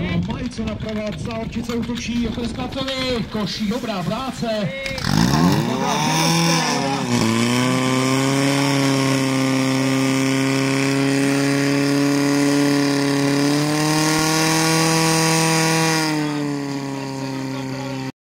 No, mají co napravovat, Záorčice útočí, Okres Koší, dobrá práce. A dobrá